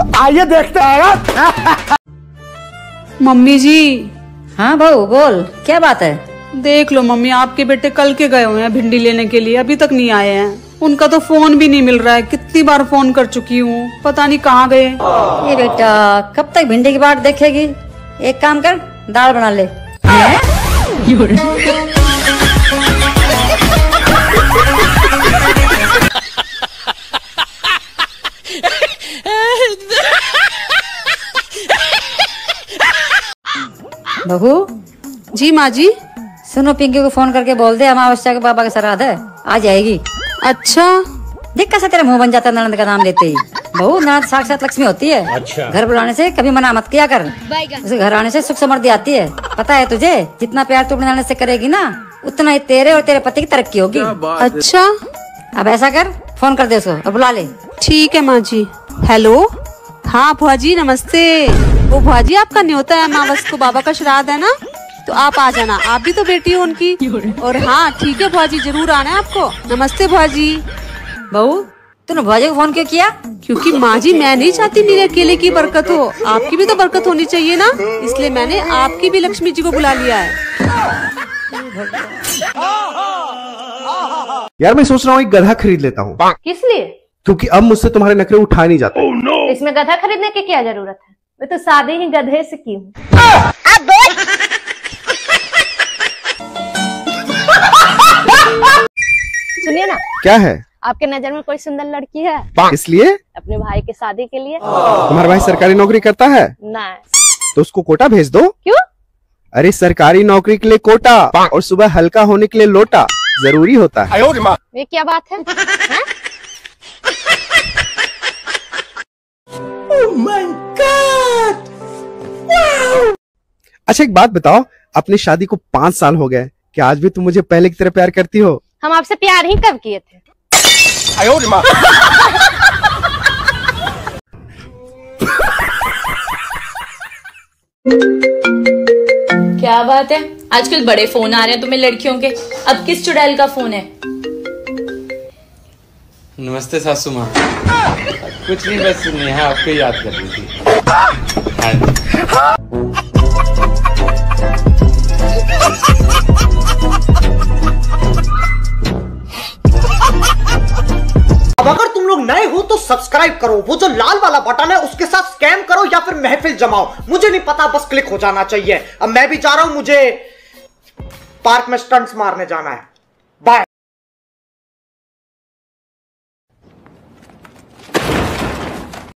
आइए देखते हैं। यार मम्मी जी। हाँ बहू बोल क्या बात है? देख लो मम्मी आपके बेटे कल के गए हुए हैं भिंडी लेने के लिए अभी तक नहीं आए हैं। उनका तो फ़ोन भी नहीं मिल रहा है कितनी बार फ़ोन कर चुकी हूँ पता नहीं कहाँ गए। ये बेटा कब तक भिंडी की बाट देखेगी? एक काम कर दाल बना ले। बहू। जी माँ जी। सुनो पिंकी को फ़ोन करके बोल दे अमावस्या के बाबा का श्राद्ध है। आ जाएगी। अच्छा। देख कैसे तेरा मुँह बन जाता है ननद का नाम लेते ही। बहू ननद साक्षात लक्ष्मी होती है। अच्छा। घर बुलाने से कभी मना मत किया कर। उसे घर आने से सुख समृद्धि आती है। पता है तुझे जितना प्यार तू ननद से करेगी ना उतना ही तेरे और तेरे पति की तरक्की होगी। अच्छा। अब ऐसा कर फ़ोन कर दे उसको और बुला ले। ठीक है माँ जी। हेलो। हाँ बुआ जी नमस्ते। वो बुआ जी आपका न्योता है अमावस को बाबा का श्राद्ध है ना? तो आप आ जाना। आप भी तो बेटी हो उनकी। और हाँ ठीक है बुआ जी ज़रूर आना है आपको। नमस्ते बुआ जी बहू तूने भुआजी को फ़ोन क्यों किया? क्योंकि माँ जी मैं नहीं चाहती मेरे अकेले की बरकत हो। आपकी भी तो बरकत होनी चाहिए ना? इसलिए मैंने आपकी भी लक्ष्मी जी को बुला लिया है। यार मैं सोच रहा हूँ एक गधा खरीद लेता हूँ। किस लिए? क्योंकि अब मुझसे तुम्हारे नखरे उठाए नहीं जाते। इसमें गधा खरीदने की क्या ज़रूरत है? मैं तो शादी ही गधे से की हूँ। सुनिए ना। क्या है? आपके नज़र में कोई सुंदर लड़की है? इसलिए? अपने भाई की शादी के लिए। तुम्हारा भाई सरकारी नौकरी करता है? ना। तो उसको कोटा भेज दो। क्यों? अरे सरकारी नौकरी के लिए कोटा और सुबह हल्का होने के लिए लोटा ज़रूरी होता है। ये क्या बात है? हैं? अच्छा एक बात बताओ अपनी शादी को पाँच साल हो गए क्या आज भी तुम मुझे पहले की तरह प्यार करती हो? हम आपसे प्यार ही कब किए थे? क्या बात है? आजकल बड़े फ़ोन आ रहे हैं तुम्हें लड़कियों के। अब किस चुड़ैल का फ़ोन है? नमस्ते सासू माँ। कुछ नहीं बस नेहा आपको याद कर रही थी। हो तो सब्सक्राइब करो। वो जो लाल वाला बटन है, उसके साथ स्कैम करो या फिर महफिल जमाओ। मुझे नहीं पता, बस क्लिक हो जाना चाहिए। अब मैं भी जा रहा हूँ, मुझे पार्क में स्टंट्स मारने जाना है।